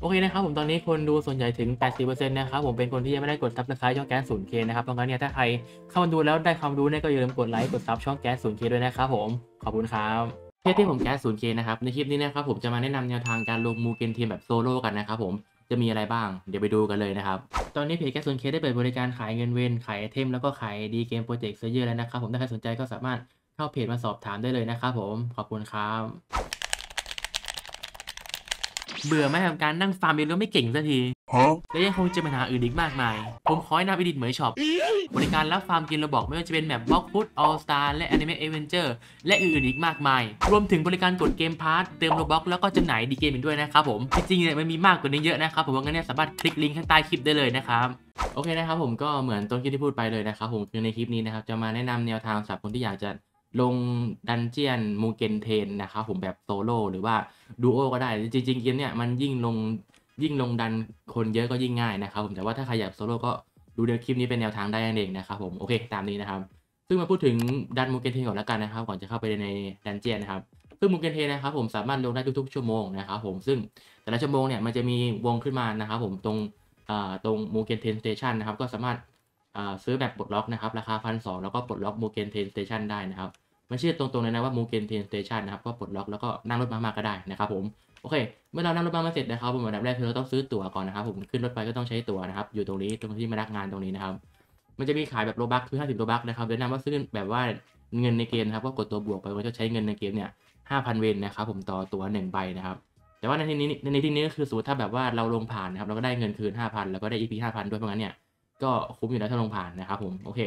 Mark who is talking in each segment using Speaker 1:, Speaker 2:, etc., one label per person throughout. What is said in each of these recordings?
Speaker 1: โอเคนะครับผมตอนนี้คนดูส่วนใหญ่ถึง 80%นะครับผมเป็นคนที่ยังไม่ได้กด subscribe ช่องแก๊ส 0K นย์เคนะครับเพราะงั้นเนี่ยถ้าใครเข้ามาดูแล้วได้ความรู้เนี่ยก็อย่าลืมกดไลค์กด sub ช่องแก๊ส 0K ด้วยนะครับผมขอบคุณครับเพื่อที่ผมแก๊ส 0K นย์เคนะครับในคลิปนี้นะครับผมจะมาแนะนำแนวทางการลง Mugen Train แบบโซโล่กันนะครับผมจะมีอะไรบ้างเดี๋ยวไปดูกันเลยนะครับตอนนี้เพจแก๊ส 0K ได้เปิดบริการขายเงินเวนขายไอเทมแล้วก็ขาย ID เกม Project Slayers แล้วนะครับผมถ้าใครสนใจก็สามารถเข้าเพจมาสอบถามได้เลยนะครับผมขอบคุณครับ เบื่อไหมกับการนั่งฟาร์มเองแล้วไม่เก่งสักที
Speaker 2: Huh?
Speaker 1: และยังคงเจอปัญหาอื่นอีกมากมาย ผมขอแนะนำอีดิทเหมยช็อป บริการรับฟาร์มกินระบอกไม่ว่าจะเป็นแบบบล็อกฟุตออลสตาร์และแอนิเมะเอเวนเจอร์และอื่นๆอีกมากมาย รวมถึงบริการกดเกมพาร์ทเติมโลบ็อกแล้วก็จำหน่ายดีเกมอีกด้วยนะครับผม จริงๆเนี่ยมันมีมากกว่านี้เยอะนะครับผมว่างั้นเนี่ยสามารถคลิกลิงก์ข้างใต้คลิปได้เลยนะครับโอเคนะครับผมก็เหมือนต้นคลิปที่พูดไปเลยนะครับผมคือในคลิปนี้นะครับจะมาแนะนำแนวทางสำหรับคนที่อยากจะ ลงdungeon Mugen Train นะครับผมแบบโซโล่หรือว่าดูโอก็ได้ จริงๆเกมเนี่ยมันยิ่งลงยิ่งลงดันคนเยอะก็ยิ่งง่ายนะครับผมแต่ว่าถ้าใครอยากโซโล่ก็ดูในคลิปนี้เป็นแนวทางได้นั่นเองนะครับผมโอเคตามนี้นะครับ ซึ่งมาพูดถึงดัน Mugen Train ก่อนแล้วกันนะครับ ก่อนจะเข้าไปใน dungeon นะครับซึ่ง Mugen Train นะครับผมสามารถลงได้ทุกๆชั่วโมงนะครับผมซึ่งแต่ละชั่วโมงเนี่ยมันจะมีวงขึ้นมานะครับผมตรงอ่าตรง Mugen Train Station นะครับก็สามารถ ซื้อแบบปลดล็อกนะครับ ราคาพันสแล้วก็ปลดล็อก Mugen Train Station ได้นะครับมันชื่อตรงๆเลยนะว่า Mugen Train Station นะครับก็ปลดล็อกแล้วก็นั่งรถมามาก็ได้นะครับผมโอเค เมื่อเรานั่งรถบัสมาเสร็จนะครับผมอันดับแรกคือเราต้องซื้อตั๋วก่อนนะครับผมขึ้นรถไปก็ต้องใช้ตั๋วนะครับอยู่ตรงนี้ตรงที่มารักงานตรงนี้นะครับมันจะมีขายแบบ Robux คือ 50 Robux นะครับแนะนำว่าซื้อแบบว่าเงินในเกมนะครับก็กดตัวบวกไปมันจะใช้เงินในเกมเนี่ย5,000 เวนนะครับผมต่อตั๋ว1ใบนะครับแต่ว่าในที่นี้ในที่นี้ก็คือสมมติถ้าแบบว่าเราลงผ่านนะครับเราก็ได้เงินคืน 5,000 แล้วก็ได้ EXP 5,000 ด้วยเพราะงั้นเนี่ย ก็คุ้มอยู่แล้วถ้าลงผ่านนะครับผมโอเค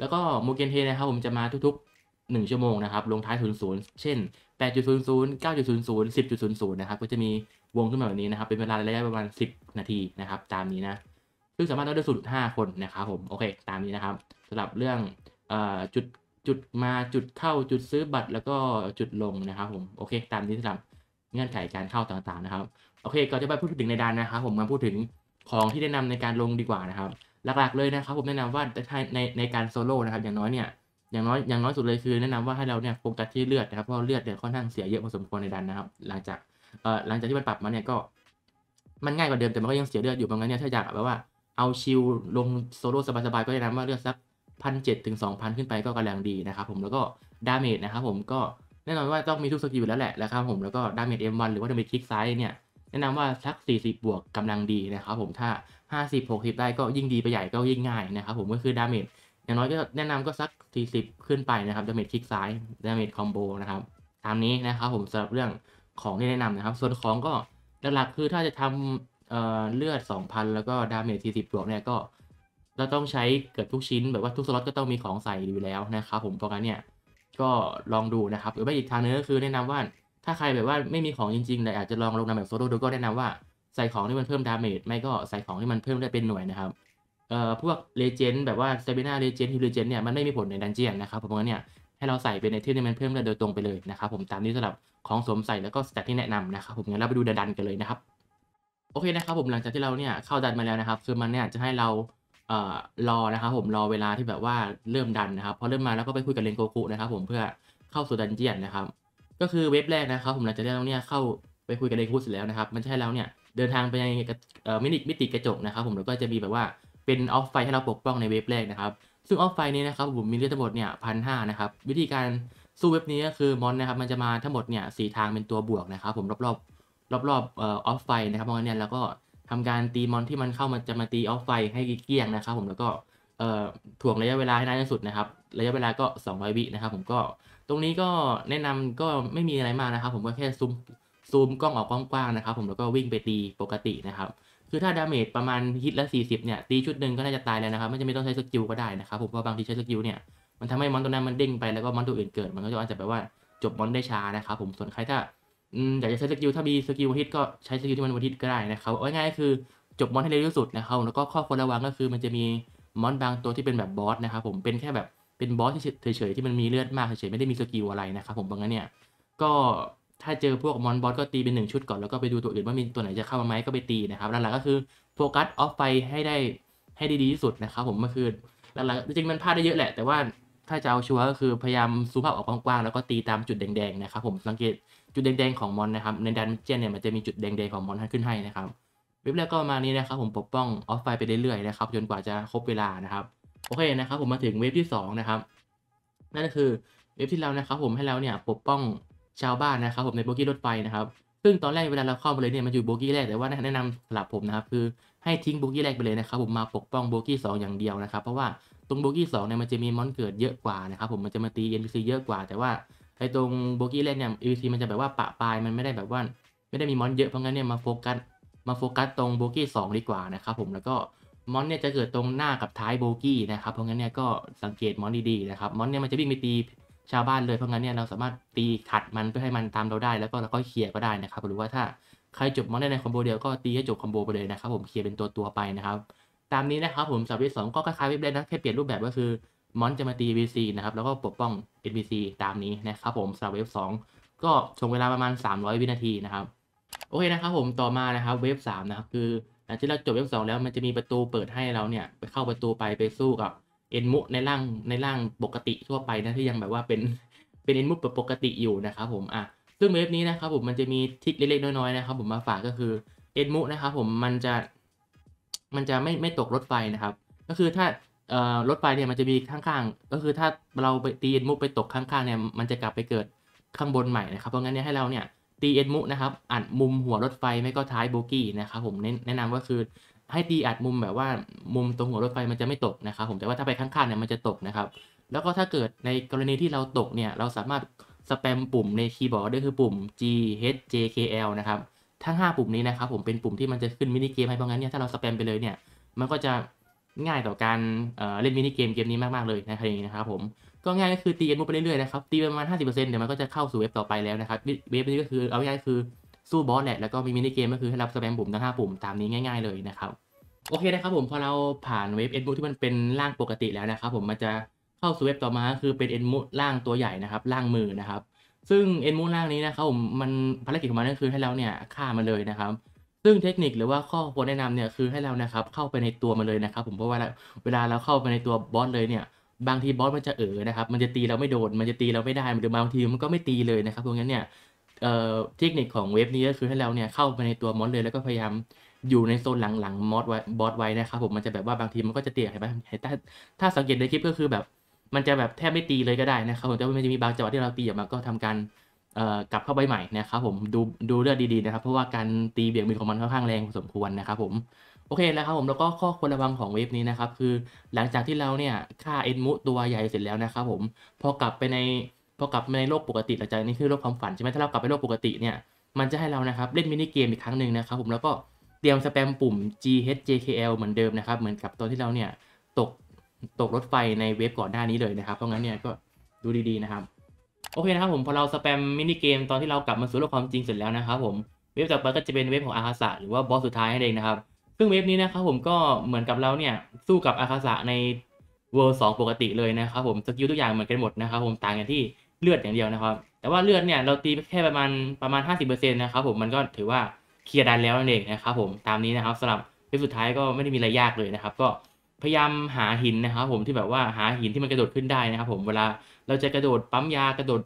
Speaker 1: แล้วก็โมเกนเทนะครับผมจะมาทุกๆ 1 ชั่วโมงนะครับลงท้าย 0 0 เช่น 8.00 9.00 10.00 นะครับก็จะมีวงขึ้นมาแบบนี้นะครับเป็นเวลาระยะประมาณ 10 นาทีนะครับตามนี้นะซึ่งสามารถเลือกได้สุด5คนนะครับผมโอเคตามนี้นะครับสำหรับเรื่องอจุดจุดมาจุดเข้าจุดซื้อบัตรแล้วก็จุดลงนะครับผมโอเค ตามนี้สำหรับเงื่อนไขการเข้าต่างๆนะครับ โอเคก่อนจะไปพูดถึงในดันนะครับ ผมมาพูดถึงของที่แนะนำในการลงดีกว่านะครับ หลักๆเลยนะครับผมแนะนำว่าในในการโซโล่นะครับอย่างน้อยเนี่ยอย่างน้อยอย่างน้อยสุดเลยคือแนะนำว่าให้เราเนี่ยโฟกัสที่เลือดนะครับเพราะเลือดเนี่ยค่อนข้างเสียเยอะพอสมควรในดันนะครับหลังจากเอ่อหลังจากที่มันปรับมาเนี่ยก็มันง่ายกว่าเดิมแต่มันก็ยังเสียเลือดอยู่เพราะงั้นเนี่ยถ้าอยากแบบว่าเอาชิลลงโซโล่สบายๆก็แนะนำว่าเลือดสักพันเจ็ดถึงสองพันขึ้นไปก็กำลังดีนะครับผมแล้วก็ damage นะครับผมก็แน่นอนว่าต้องมีทุก skill อยู่แล้วแหละนะครับผมแล้วก็ดาเมจ M1 หรือว่าดาเมจคลิกซ้ายเนี่ยแนะนำว่าสัก 40 บวกกำลังดีนะครับผมถ้า 50 60 ได้ก็ยิ่งดีไปใหญ่ก็ยิ่งง่ายนะครับผมก็คือ damage อย่างน้อยก็แนะนำก็สัก 40 ขึ้นไปนะครับ damage คลิกซ้าย damage combo นะครับตามนี้นะครับผมสำหรับเรื่องของที่แนะนำนะครับ ส่วนของก็หลักๆคือถ้าจะทำเอ่อเลือด 2,000 แล้วก็ damage 40บวกเนี่ยก็เราต้องใช้เกือบทุกชิ้นแบบว่าทุกสล็อตก็ต้องมีของใส่อยู่แล้วนะครับผมเพราะงั้นเนี่ยก็ลองดูนะครับหรือไม่อีกทางนึงก็คือแนะนำว่าถ้าใครแบบว่าไม่มีของจริงๆแต่อาจจะลองลงนามแบบโซโล่ดูก็แนะนำว่า ใส่ของที่มันเพิ่ม damage ไม่ก็ใส่ของที่มันเพิ่มได้เป็นหน่วยนะครับเอ่อพวก regen แบบว่า stamina regen heal regen เนี่ยมันไม่มีผลใน dungeon นะครับผมเพราะงั้นเนี่ยให้เราใส่เป็นในที่ที่มันเพิ่มได้โดยตรงไปเลยนะครับผมตามนี้สำหรับของสวมใส่แล้วก็ stat ที่แนะนำนะครับผมงั้นเราไปดูดันกันเลยนะครับโอเคนะครับผมหลังจากที่เราเนี่ยเข้าดันมาแล้วนะครับคือมันเนี่ยจะให้เราเอ่อรอนะครับผมรอเวลาที่แบบว่าเริ่มดันนะครับพอเริ่มมาแล้วก็ไปคุยกับเลนโกคุนะครับผมเพื่อเข้าสู่ dungeon นะครับก็คือ wave แรกนะครับผมหลังจากที่เราเนี่ยเข้าไปคุยกับเลนโกคุเสร็จแล้วนะครับมันจะให้เราเนี่ย เดินทางไปในเอ่อมิติมิติกระจกนะครับ ผมแล้วก็จะมีแบบว่าเป็น orb ไฟให้เราปกป้องใน wave แรกนะครับ ซึ่ง orb ไฟนี้นะครับผมมีเลือดทั้งหมดเนี่ยพันห้านะครับ วิธีการสู้ wave นี้ก็คือมอนนะครับมันจะมาทั้งหมดเนี่ยสี่ทางเป็นตัวบวกนะครับ ผมรอบรอบรอบรอบ orb ไฟนะครับเพราะงั้นเนี่ยเราก็ทำการตีมอนที่มันเข้ามาจะมาตีรถไฟให้เกลี้ยงนะครับ ผมแล้วก็ถ่วงระยะเวลาให้นานที่สุดนะครับ ระยะเวลาก็ 200 วินะครับ ผมก็ตรงนี้ก็แนะนำก็ไม่มีอะไรมากนะครับ ผมก็แค่ซูม ซูมกล้องออกกว้างๆนะครับผมแล้วก็วิ่งไปตีปกตินะครับคือถ้า damage ประมาณฮิตละ 40 เนี่ย ตีชุดหนึ่งก็น่าจะตายแล้วนะครับ ไม่จำเป็นต้องใช้ skill ก็ได้นะครับผมเพราะบางทีใช้ skill เนี่ย มันทำให้มอนตัวนั้นมันเด้งไปแล้วก็มอนตัวอื่นเกิด มันก็จะอาจจะแบบว่าจบมอนได้ช้านะครับผมส่วนใครถ้าอยากจะใช้ skill ถ้ามี skill hit ก็ใช้ skill ที่มันฮิตก็ได้นะครับเอาง่ายๆคือจบมอนให้เร็วที่สุดนะครับแล้วก็ข้อควรระวังก็คือมันจะมีมอนบางตัวที่เป็นแบบ boss นะครับผมเป็นแค่แบบเป็น boss เฉยๆที่มันมีเลือดมากเฉยๆไม่ได้มี skill อะไรนะครับผมเพราะงั้นเนี่ยก็ ถ้าเจอพวกมอน boss ก็ตีเป็นหนึ่งชุดก่อนแล้วก็ไปดูตัวอื่นว่ามีตัวไหนจะเข้ามาไหมก็ไปตีนะครับหลักๆก็คือโฟกัสรถไฟให้ได้ให้ได้ดีที่สุดนะครับผมเมื่อคืนหลักๆจริงๆมันพลาดได้เยอะแหละ แต่ว่าถ้าจะเอาชัวร์ก็คือพยายามซูมภาพออกกว้างๆแล้วก็ตีตามจุดแดงๆนะครับผมสังเกตจุดแดงๆของมอนนะครับในดันเจียนเนี่ยมันจะมีจุดแดงๆของมอนขึ้นให้นะครับเว็บแรกก็มานี้นะครับผมปกป้องออฟไฟไปเรื่อยๆนะครับจนกว่าจะครบเวลานะครับโอเคนะครับผมมาถึงเว็บที่สองนะครับนั่นก็คือเว็บที่เรานะครับผมให้เราเนี่ยปกป้อง ชาวบ้านนะครับผมในโบกี้รถไฟนะครับ ซึ่งตอนแรกเวลาเราเข้าไปเลยเนี่ยมันอยู่โบกี้แรกแต่ว่าแนะนำสำหรับผมนะครับคือให้ทิ้งโบกี้แรกไปเลยนะครับผมมาปกป้องโบกี้สองอย่างเดียวนะครับ เพราะว่าตรงโบกี้สองเนี่ยมันจะมีมอนเกิดเยอะกว่านะครับผมมันจะมาตี NPC เยอะกว่า แต่ว่าไอ้ตรงโบกี้แรกเนี่ย NPC มันจะแบบว่าประปรายมันไม่ได้แบบว่า ไม่ได้มีมอนเยอะเพราะงั้นเนี่ยมาโฟกัสมาโฟกัสตรงโบกี้สองดีกว่านะครับผมแล้วก็มอนเนี่ยจะเกิดตรงหน้ากับท้ายโบกี้นะครับเพราะงั้นเนี่ยก็สังเกตมอนดีๆนะครับมอนเนี่ยมันจะวิ่งไปตี ชาวบ้านเลยเพราะงั้นเนี่ยเราสามารถตีขัดมันเพื่อให้มันตามเราได้ แล้วก็เราก็เคลียร์ก็ได้นะครับ หรือว่าถ้าใครจบมอนได้ใน combo เดียวก็ตีให้จบ combo ไปเลยนะครับผมเคลียร์เป็นตัวตัวไปนะครับตามนี้นะครับผมสำหรับ wave สองก็คล้ายๆ wave แรกนะแค่เปลี่ยนรูปแบบก็คือมอนจะมาตี NPC นะครับแล้วก็ปกป้อง NPC ตามนี้นะครับผมสับเว็บสองก็ชงเวลาประมาณ 300 วินาทีนะครับโอเคนะครับผมต่อมานะครับเวฟสามนะครับคือหลังจากเราจบเวฟสองแล้วมันจะมีประตูเปิดให้เราเนี่ยไปเข้าประตูไปไปสู้กับ เอ็นมุในร่างในร่างปกติทั่วไปนะที่ยังแบบว่าเป็นเป็นเอ็นมุแบบปกติอยู่นะครับผมอะซึ่งเวฟนี้นะครับผมมันจะมีทิคเล็กๆน้อยๆนะครับผมมาฝากก็คือเอ็นมุนะครับผมมันจะมันจะไม่ไม่ตกรถไฟนะครับ ก็คือถ้ารถไฟเนี่ยมันจะมีข้างๆ ก็คือถ้าเราไปตีเอ็นมุไปตกข้างๆเนี่ยมันจะกลับไปเกิดข้างบนใหม่นะครับ เพราะงั้นเนี่ยให้เราเนี่ยตีเอ็นมุนะครับอัดมุมหัวรถไฟไม่ก็ท้ายโบกี้นะครับผมเน้นแนะนำก็คือ ให้ตีอัดมุมแบบว่ามุมตรงหัวรถไฟมันจะไม่ตกนะครับผมแต่ว่าถ้าไปข้างๆเนี่ยมันจะตกนะครับ แล้วก็ถ้าเกิดในกรณีที่เราตกเนี่ยเราสามารถสแปมปุ่มในคีย์บอร์ดได้คือปุ่ม G H J K L นะครับทั้ง 5 ปุ่มนี้นะครับผมเป็นปุ่มที่มันจะขึ้นมินิเกมให้เพราะงั้นเนี่ยถ้าเราสแปมไปเลยเนี่ยมันก็จะง่ายต่อการเเล่นมินิเกมเกมนี้มากๆเลยนะครับผมก็ง่ายก็คือตีเอ็นมุไปเรื่อยๆนะครับตีประมาณ 50%เดี๋ยวมันก็จะเข้าสู่เว็บต่อไปแล้วนะครับเว็บนี้ก็คือเอาง่ายคือ สู้บอสแหละแล้วก็มีมินิเกมก็คือให้เรับสแปมปุ่มทั้ง5ปุ่มตามนี้ง่าย ๆเลยนะครับโอเคนะครับผมพอเราผ่านเว็บเอ็นมุที่มันเป็นร่างปกติแล้วนะครับผมมันจะเข้าสู่เว็บต่อมาคือเป็นเอ็นมุร่างตัวใหญ่นะครับร่างมือนะครับ ซึ่งเอ็นมุร่างนี้นะครับผมมันภารกิจของมันก็คือให้เราเนี่ยฆ่ามันเลยนะครับ ซึ่งเทคนิคหรือว่าข้อควรแนะนำเนี่ยคือให้เรานะครับเข้าไปในตัวมันเลยนะครับ ผมเพราะว่าเวลาเราเข้าไปในตัวบอสเลยเนี่ยบางทีบอสมันจะเออนะครับ มันจะตีเราไม่โดน มันจะตีเราไม่ได้หรือบางทีมันก็ไม่ตีเลยนะครับเพราะงั้นเนี่ย เทคนิคของเว็บนี้ก็คือให้เราเนี่ยเข้าไปในตัวมอสเลยแล้วก็พยายามอยู่ในโซนหลังๆมอสไว้บอสไว้นะครับผมมันจะแบบว่าบางทีมันก็จะเตี่ยเห็นไหมถ้าถ้าสังเกตในคลิปก็คือแบบ มันจะแบบแทบไม่ตีเลยก็ได้นะครับผมแต่ว่ามันจะมีบางจังหวะที่เราตีออกมาก็ทำการกลับเข้าไปใหม่นะครับผมดูดูเลือดดีๆนะครับ เพราะว่าการตีเบี่ยงมือของมันค่อนข้างแรงพอสมควรนะครับผมโอเคแล้วครับผมแล้วก็ข้อควรระวังของเว็บนี้นะครับคือหลังจากที่เราเนี่ยฆ่าเอ็นมุตัวใหญ่เสร็จแล้วนะครับผมพอกลับไปใน พอกลับมาในโลกปกติหลังจากนี้คือโลกความฝันใช่ไหมถ้าเรากลับไปโลกปกติเนี่ยมันจะให้เรานะครับเล่นมินิเกมอีกครั้งหนึ่งนะครับผมแล้วก็เตรียมสแปมปุ่ม G H J K L เหมือนเดิมนะครับเหมือนกับตอนที่เราเนี่ยตกตกรถไฟใน wave ก่อนหน้านี้เลยนะครับเพราะงั้นเนี่ยก็ดูดีๆนะครับโอเคนะครับผมพอเรา spam mini game ตอนที่เรากลับมาสู่โลกความจริงเสร็จแล้วนะครับผม wave ต่อไปก็จะเป็น wave ของอาคาสะหรือว่า boss สุดท้ายนั่นเองนะครับซึ่ง wave นี้นะครับผมก็เหมือนกับเราเนี่ยสู้กับอาคาสะใน world สองปกติเลยนะครับผม skill ทุกอย่างเหมือนกันหมดนะครับผมต่างกันที่ เลือดอย่างเดียวนะครับ แต่ว่าเลือดเนี่ยเราตีไปแค่ประมาณประมาณ 50%นะครับผมมันก็ถือว่าเคลียร์ดันแล้วนั่นเองนะครับผมตามนี้นะครับสำหรับเว็บสุดท้ายก็ไม่ได้มีอะไรยากเลยนะครับ ก็พยายามหาหินนะครับ ผมที่แบบว่าหาหินที่มันกระโดดขึ้นได้นะครับ ผมเวลาเราจะกระโดดปั๊มยากระโดด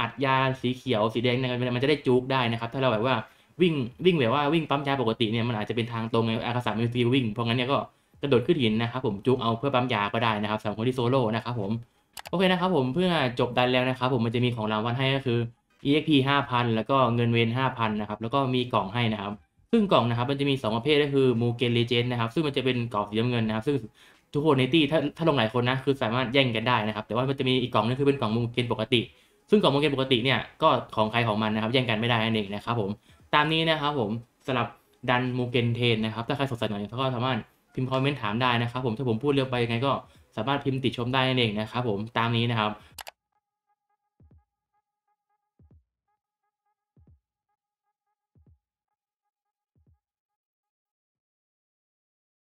Speaker 1: อัดยาสีเขียวสีแดงเนี่ยมันจะได้จุกได้นะครับ ถ้าเราแบบว่าวิ่งวิ่งแบบว่าวิ่งปั๊มยาปกติเนี่ยมันอาจจะเป็นทางตรงในอากาศไม่ฟีวิ่งเพราะงั้นเนี่ยก็กระโดดขึ้นหินนะครับผมจุกเอาเพื่อปั๊มยาก็ได้นะครับสำหรับคนที่โซโล่นะครับผม โอเคนะครับผมเพื่อจบดันแล้วนะครับผมมันจะมีของรางวัลให้ก็คือ EXP 5,000 แล้วก็เงินเวน5,000 นะครับ แล้วก็มีกล่องให้นะครับ ซึ่งกล่องนะครับมันจะมี 2 ประเภทก็คือมูเกนเลเจนนะครับ ซึ่งมันจะเป็นกล่องสีน้ำเงินนะครับ ซึ่งทุกคนในตี้ถ้าถ้าลงหลายคนนะคือสามารถแย่งกันได้นะครับ แต่ว่ามันจะมีอีกกล่องนึงคือเป็นกล่องมูเกนปกติ ซึ่งกล่องมูเกนปกติเนี่ยก็ของใครของมันนะครับแย่งกันไม่ได้นั่นเองนะครับผมตามนี้นะครับผมสำหรับดันมูเกนเทนนะครับถ้าใครสงสัยหน่อยก็สามารถพิมพ์คอมเมนต์ถามได้นะครับผมถ้าผมพูดเร็วไปยังไงก็ สามารถพิมพ์ติชมได้นั่นเองนะครับผมตามนี้นะครับ